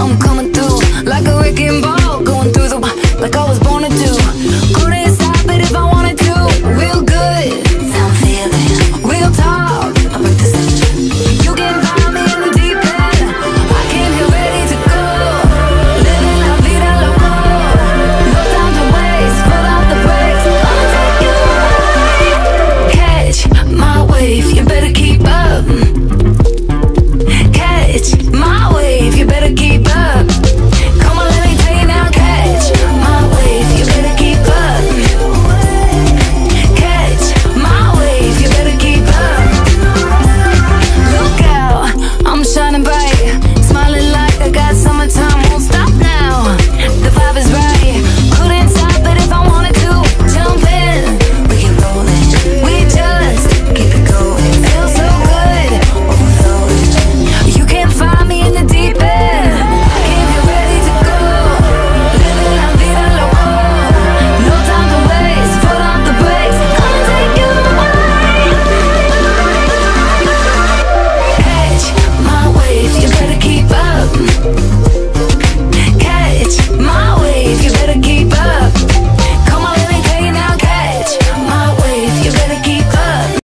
I'm coming through like a wrecking ball.